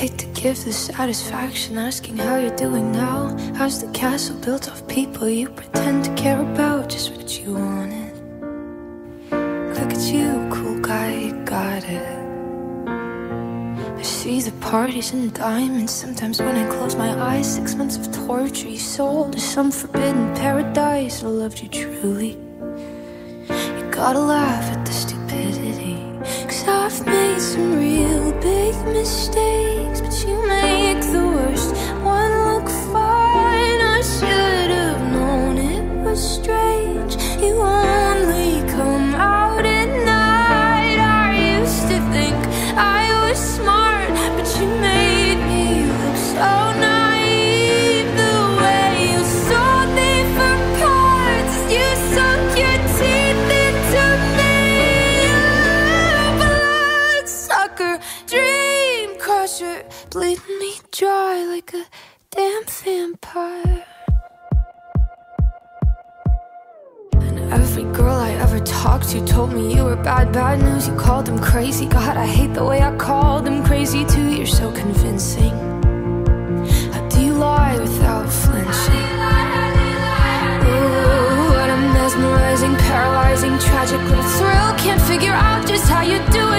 Hate to give the satisfaction asking how you're doing now. How's the castle built of people you pretend to care about? Just what you wanted. Look at you, cool guy, you got it. I see the parties and the diamonds. Sometimes when I close my eyes, six months of torture you sold to some forbidden paradise. I loved you truly. You gotta laugh at the stupidity. Cause I've made some real big mistakes, dry like a damn vampire. And every girl I ever talked to told me you were bad, bad news. You called them crazy. God, I hate the way I called them crazy too. You're so convincing. How do you lie without flinching? Ooh, what a mesmerizing, paralyzing, tragic little thrill. Can't figure out just how you do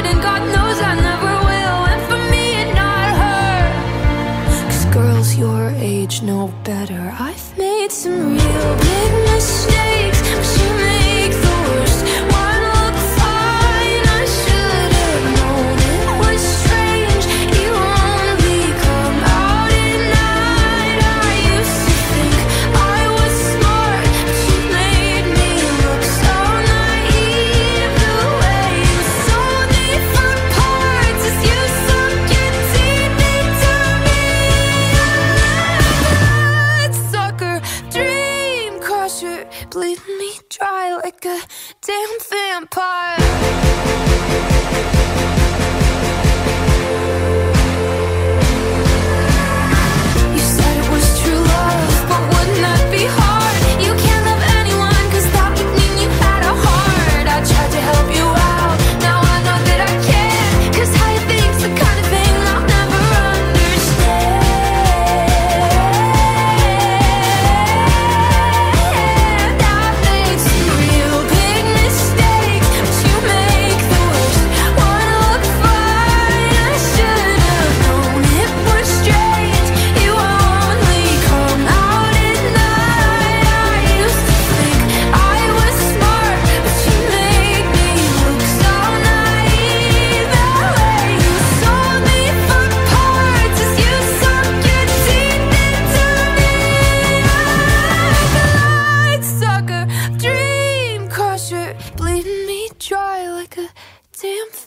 your know better. I've made some real big mistakes, like a damn vampire. Damn.